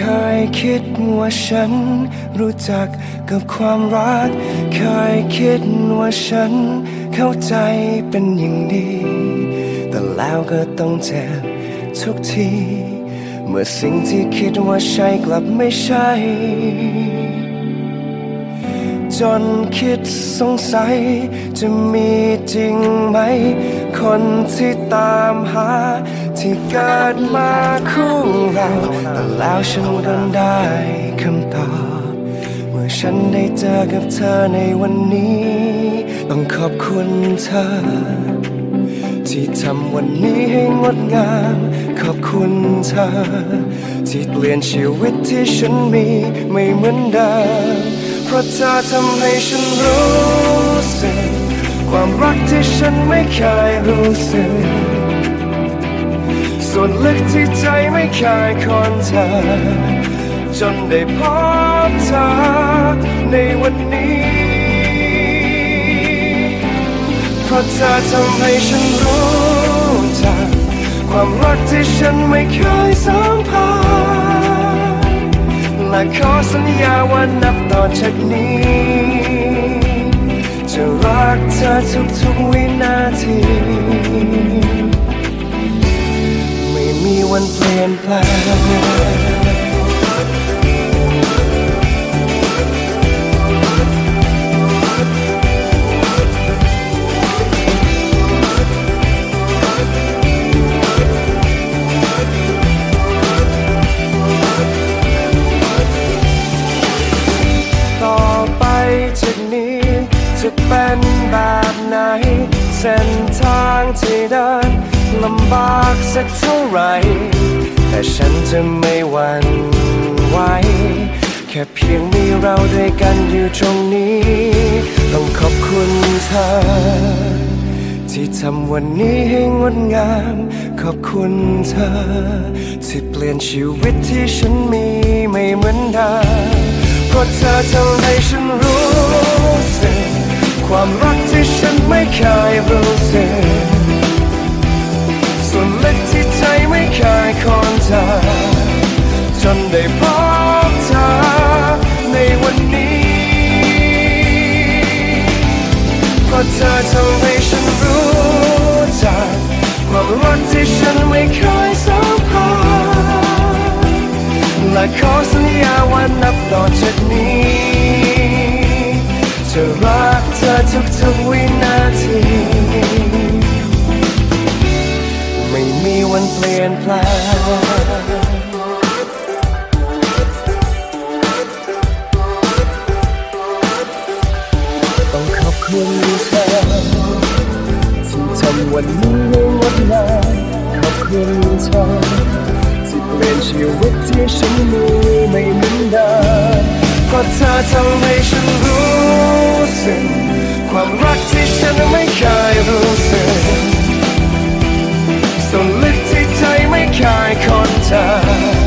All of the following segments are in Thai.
เคยคิดว่าฉันรู้จักกับความรัก เคยคิดว่าฉันเข้าใจเป็นอย่างดี แต่แล้วก็ต้องเจ็บทุกที เมื่อสิ่งที่คิดว่าใช่กลับไม่ใช่ จนคิดสงสัยจะมีจริงไหม คนที่ตามหา ที่เกิดมาคู่เรา แต่แล้วฉันก็ได้คำตอบ เมื่อฉันได้เจอกับเธอในวันนี้ ต้องขอบคุณเธอ ที่ทำวันนี้ให้งดงาม ขอบคุณเธอ ที่เปลี่ยนชีวิตที่ฉันมีไม่เหมือนเดิม เพราะเธอทำให้ฉันรู้สึก ความรักที่ฉันไม่เคยรู้สึก ส่วนลึกที่ใจไม่เคยคนเธอ จนได้พบเธอในวันนี้ เพราะเธอทำให้ฉันรู้จักความรักที่ฉันไม่เคยสัมผัสและขอสัญญาว่านับต่อจากนี้ จะรักเธอทุกๆวินาที มีวันเปลี่ยนแปลงต่อไปจากนี้จะเป็นแบบไหนเส้น ลำบากสักเท่าไหรแต่ฉันจะไม่หวั่นไหว แค่เพียงมีเราด้วยกันอยู่ตรงนี้ ต้องขอบคุณเธอ ที่ทำวันนี้ให้งดงาม ขอบคุณเธอ ที่เปลี่ยนชีวิตที่ฉันมีไม่เหมือนเดิมเพราะเธอทำให้ฉันรู้สึกความรักที่ฉันไม่เคยรู้สึก จนได้พบเธอในวันนี้เพราะเธอทำให้ฉันรู้จักความรักที่ฉันไม่เคยสัมผัสและขอสัญญาว่านับต่อจากนี้จะรักเธอทุกๆวินาทีไม่มีวันเปลี่ยนแปลง ขอบคุณเธอที่ทำวันนี้ให้งดงามขอบคุณเธอที่เปลี่ยนชีวิตที่ฉันมีไม่เหมือนเดิมเพราะเธอทำให้ฉันรู้สึกความรักที่ฉันไม่เคยรู้สึกส่วนลึกที่ใจไม่เคยคนเธอ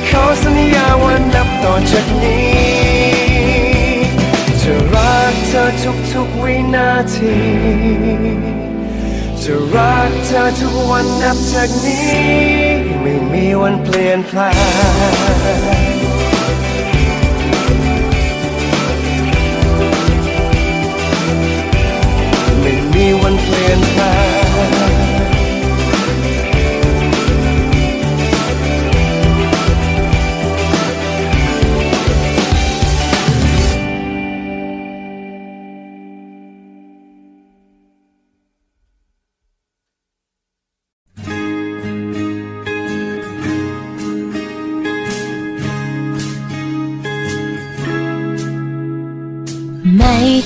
และขอสัญญาว่านับต่อจากนี้ จะรักเธอทุกๆวินาที จะรักเธอทุกวันนับจากนี้ ไม่มีวันเปลี่ยนแปลงไม่มีวันเปลี่ยนแปลง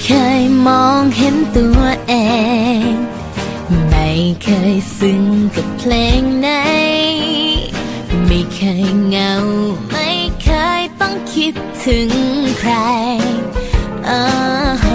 เคยมองเห็นตัวเอง ไม่เคยซึ้งกับเพลงไหน ไม่เคยเหงา ไม่เคยต้องคิดถึงใครอ่าฮะ